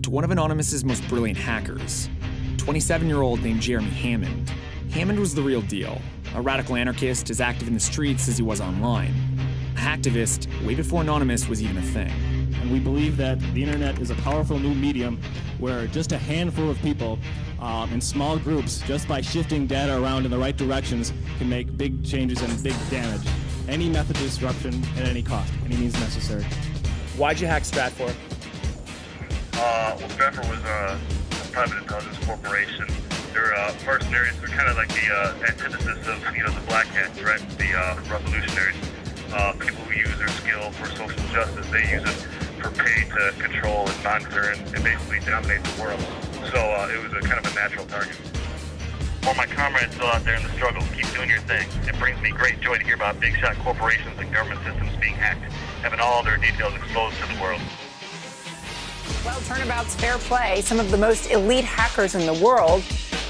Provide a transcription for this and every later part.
but to one of Anonymous's most brilliant hackers, 27 year old named Jeremy Hammond. Hammond was the real deal a radical anarchist as active in the streets as he was online. A hacktivist way before Anonymous was even a thing. And we believe that the internet is a powerful new medium where just a handful of people um, in small groups, just by shifting data around in the right directions, can make big changes and big damage. Any method of disruption at any cost, any means necessary. Why'd you hack Stratfor? Uh, well, Stratfor was uh, a private intelligence corporation. They're uh, mercenaries. They're kind of like the uh, antithesis of, you know, the black hats, right? The uh, revolutionaries. Uh, people who use their skill for social justice, they use it for pay to control and monitor and, and basically dominate the world. So uh, it was a kind of a natural target. All my comrades still out there in the struggle, keep doing your thing. It brings me great joy to hear about big shot corporations and government systems being hacked, having all their details exposed to the world. Well, turnabout's fair play. Some of the most elite hackers in the world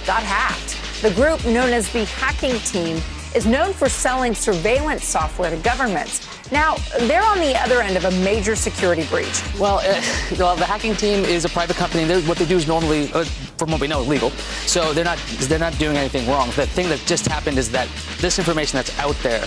got hacked. The group known as the Hacking Team is known for selling surveillance software to governments. Now, they're on the other end of a major security breach. Well, uh, well the hacking team is a private company. They're, what they do is normally, uh, from what we know, illegal. So they're not they're not doing anything wrong. The thing that just happened is that this information that's out there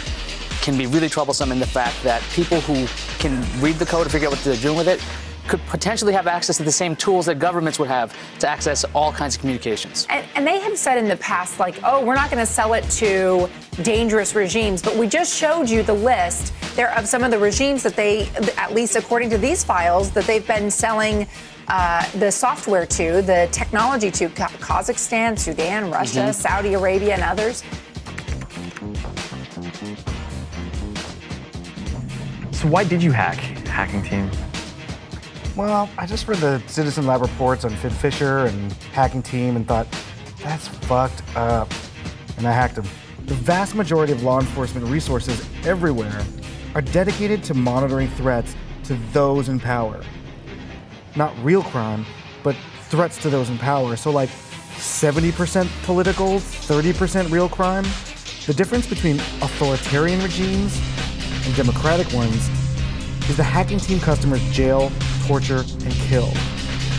can be really troublesome in the fact that people who can read the code and figure out what they're doing with it could potentially have access to the same tools that governments would have to access all kinds of communications. And, and they have said in the past, like, oh, we're not going to sell it to dangerous regimes, but we just showed you the list there of some of the regimes that they, at least according to these files, that they've been selling uh, the software to, the technology to Kazakhstan, Sudan, Russia, mm-hmm. Saudi Arabia, and others. So why did you hack Hacking Team? Well, I just read the Citizen Lab reports on FinFisher and Hacking Team and thought, that's fucked up. And I hacked them. The vast majority of law enforcement resources everywhere are dedicated to monitoring threats to those in power. Not real crime, but threats to those in power. So, like 70% political, 30% real crime. The difference between authoritarian regimes and democratic ones is the hacking team customers jail torture, and kill,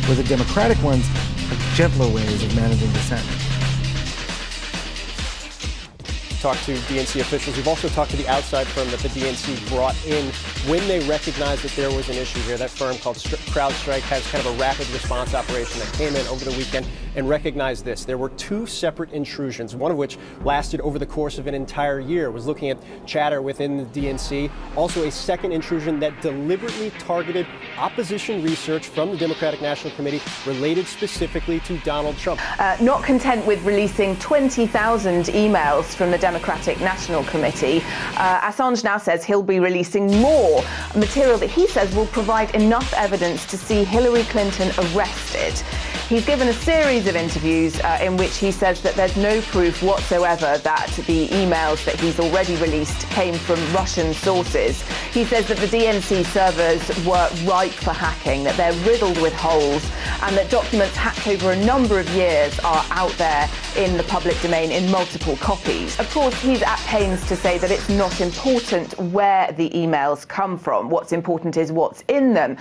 where the democratic ones are gentler ways of managing dissent. Talked to DNC officials. We've also talked to the outside firm that the DNC brought in when they recognized that there was an issue here. That firm called CrowdStrike has kind of a rapid response operation that came in over the weekend and recognize this. There were two separate intrusions, one of which lasted over the course of an entire year, was looking at chatter within the DNC. Also, a second intrusion that deliberately targeted opposition research from the Democratic National Committee related specifically to Donald Trump. Uh, not content with releasing 20,000 emails from the Democratic National Committee, uh, Assange now says he'll be releasing more material that he says will provide enough evidence to see Hillary Clinton arrested. He's given a series of interviews uh, in which he says that there's no proof whatsoever that the emails that he's already released came from Russian sources. He says that the DNC servers were ripe for hacking, that they're riddled with holes, and that documents hacked over a number of years are out there in the public domain in multiple copies. Of course, he's at pains to say that it's not important where the emails come from. What's important is what's in them.